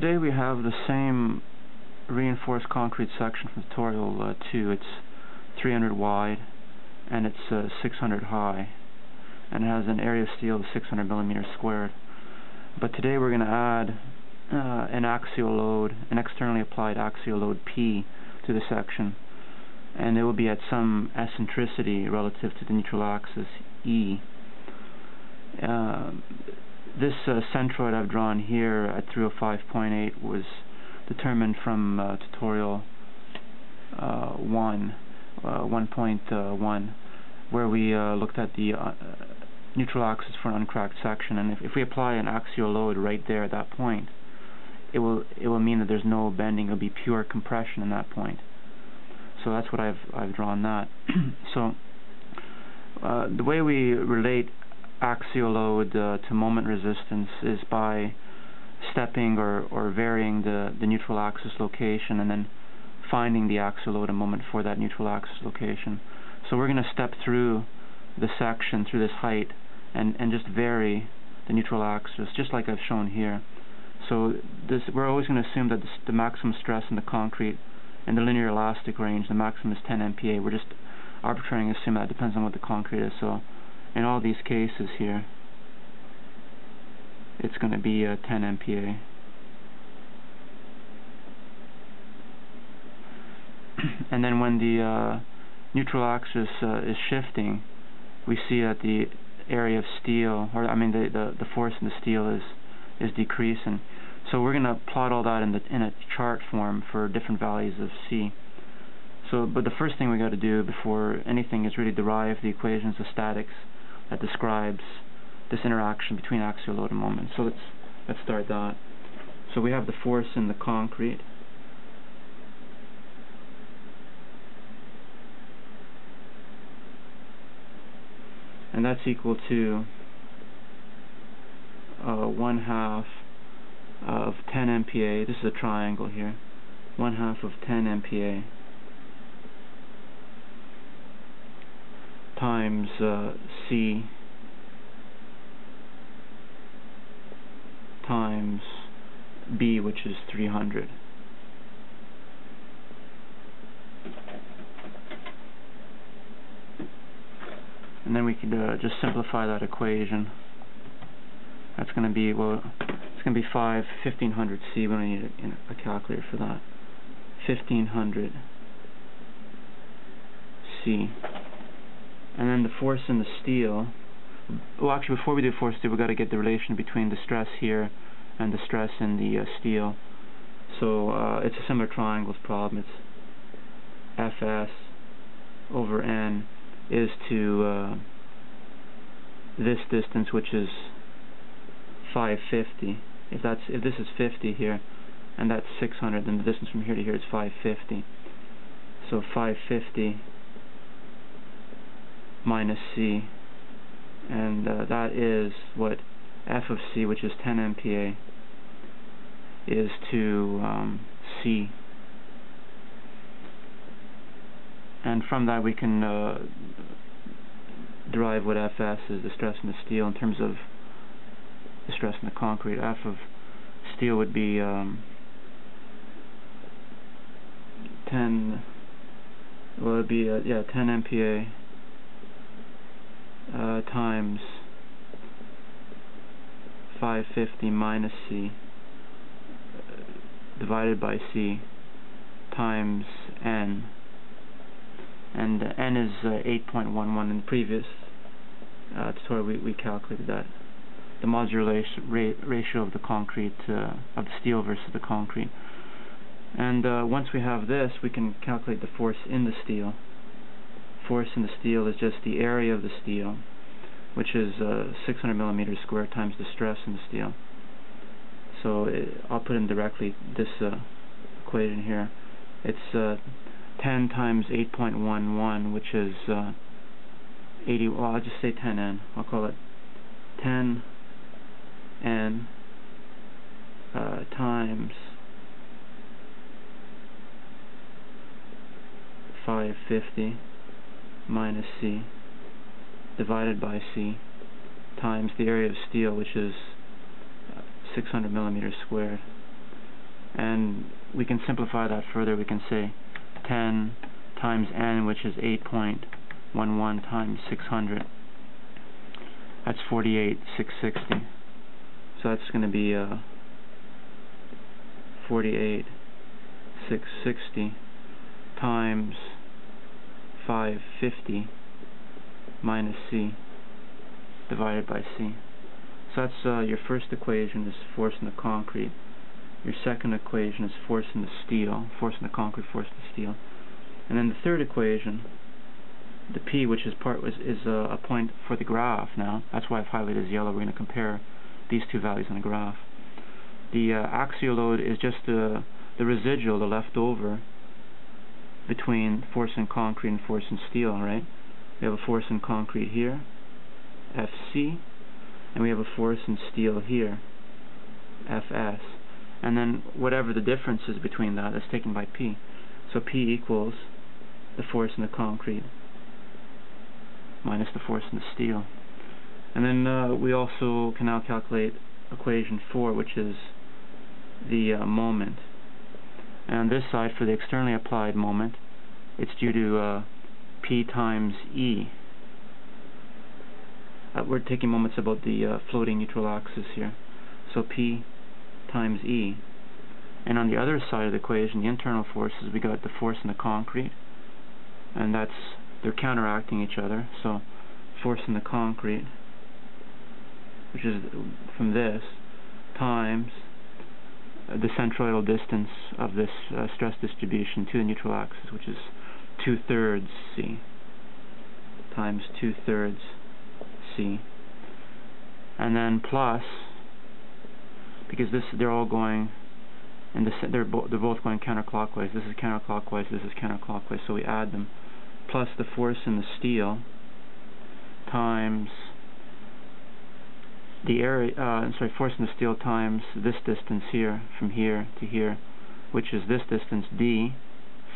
today we have the same reinforced concrete section from tutorial uh, 2. It's 300 wide and it's uh, 600 high and it has an area of steel of 600 millimeters squared. But today we're going to add uh, an axial load, an externally applied axial load P to the section and it will be at some eccentricity relative to the neutral axis E. Uh, this uh, centroid I've drawn here at 305.8 was determined from uh, tutorial uh, 1, uh, 1.1, where we uh, looked at the neutral axis for an uncracked section, and if, if we apply an axial load right there at that point, it will it will mean that there's no bending. It'll be pure compression in that point. So that's what I've I've drawn that. so uh, the way we relate axial load uh, to moment resistance is by stepping or, or varying the, the neutral axis location and then finding the axial load and moment for that neutral axis location. So we're going to step through the section, through this height, and, and just vary the neutral axis, just like I've shown here. So this, we're always going to assume that this, the maximum stress in the concrete in the linear elastic range, the maximum is 10 MPa. We're just arbitrarily assuming that depends on what the concrete is. So in all these cases here, it's going to be uh, 10 MPa. and then when the uh, neutral axis uh, is shifting, we see that the area of steel, or I mean the, the, the force in the steel is is decreasing. So we're going to plot all that in the in a chart form for different values of c. So, but the first thing we got to do before anything is really derive the equations of statics that describes this interaction between axial load and moment. So let's let's start that. So we have the force in the concrete. And that's equal to uh, one half of 10 MPa. This is a triangle here. One half of 10 MPa times uh, C times B, which is 300. And then we could uh, just simplify that equation. That's going to be, well, it's going to be 5, 1500 C. We don't need a, a calculator for that. 1500 C. And then the force in the steel. Well actually before we do force steel we've got to get the relation between the stress here and the stress in the uh, steel. So uh, it's a similar triangles problem. It's Fs over N is to uh, this distance which is 550 if that's if this is 50 here and that's 600 then the distance from here to here is 550 so 550 minus C and uh, that is what f of c, which is 10 MPa, is to um, c. And from that we can uh, derive what Fs is, the stress in the steel, in terms of the stress in the concrete. F of steel would be um, 10, well it would be, uh, yeah, 10 MPa uh, times 550 minus C uh, divided by C times N. And N is uh, 8.11 in the previous uh, tutorial we, we calculated that. The modular ratio of the concrete uh, of the steel versus the concrete. And once we have this we can calculate the force in the steel force in the steel is just the area of the steel, which is uh, 600 millimeters squared times the stress in the steel. So it, I'll put in directly this uh, equation here. It's uh, 10 times 8.11, which is uh, 80. Well, I'll just say 10n. I'll call it 10n uh, times 550 minus C divided by C times the area of steel which is uh, 600 millimeters squared And we can simplify that further. We can say 10 times n, which is 8.11 times 600. That's 48,660. So that's going to be uh, 48,660 times 550 minus c divided by c. So that's uh, your first equation is force in the concrete. Your second equation is force in the steel, force in the concrete, force in the steel. And then the third equation, the p, which is part is, is uh, a point for the graph now. That's why I've highlighted as yellow. We're going to compare these two values on the graph. The uh, axial load is just the the residual, the leftover between force in concrete and force in steel, right? We have a force in concrete here, Fc, and we have a force in steel here, Fs. And then whatever the difference is between that is taken by P. So P equals the force in the concrete minus the force in the steel. And then uh, we also can now calculate equation 4, which is the uh, moment. And on this side, for the externally applied moment, it's due to uh, P times E. Uh, we're taking moments about the uh, floating neutral axis here. So P times E. And on the other side of the equation, the internal forces, we got the force in the concrete. And that's, they're counteracting each other. So force in the concrete, which is from this, times the centroidal distance of this uh, stress distribution to the neutral axis, which is two-thirds c times two-thirds c. And then plus, because this they're all going, and this, they're, bo they're both going counterclockwise. This is counterclockwise, this is counterclockwise, so we add them. Plus the force in the steel times the area, uh, sorry, force in the steel times this distance here, from here to here, which is this distance d,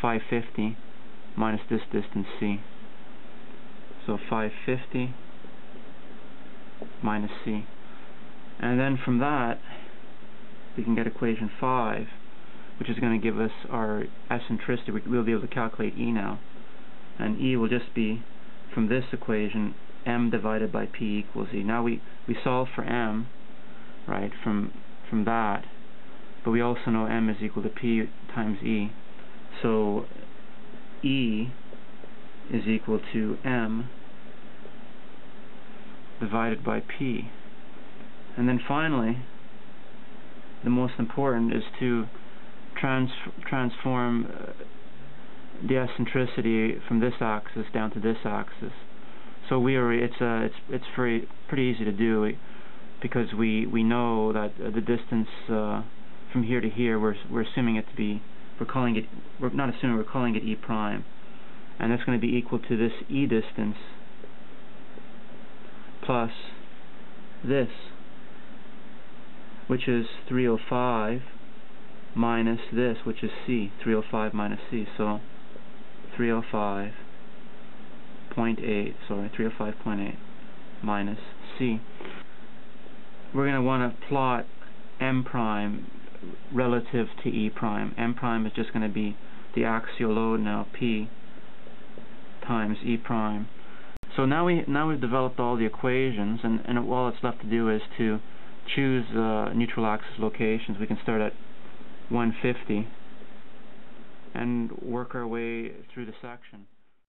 550, minus this distance c. So 550 minus c. And then from that, we can get equation 5, which is going to give us our eccentricity. We'll be able to calculate E now. And E will just be, from this equation, m divided by p equals e. Now we, we solve for m, right, from, from that, but we also know m is equal to p times e. So e is equal to m divided by p. And then finally, the most important is to trans transform uh, the eccentricity from this axis down to this axis. So we are it's uh, it's it's very pretty easy to do because we we know that the distance uh, from here to here we're we're assuming it to be we're calling it we're not assuming we're calling it e prime. And that's going to be equal to this e distance plus this which is 305 minus this which is c 305 minus c. So 305 0.8, sorry, 305.8 minus C. We're going to want to plot M prime relative to E prime. M prime is just going to be the axial load now, P times E prime. So now we now we've developed all the equations, and, and all that's left to do is to choose uh, neutral axis locations. We can start at 150 and work our way through the section.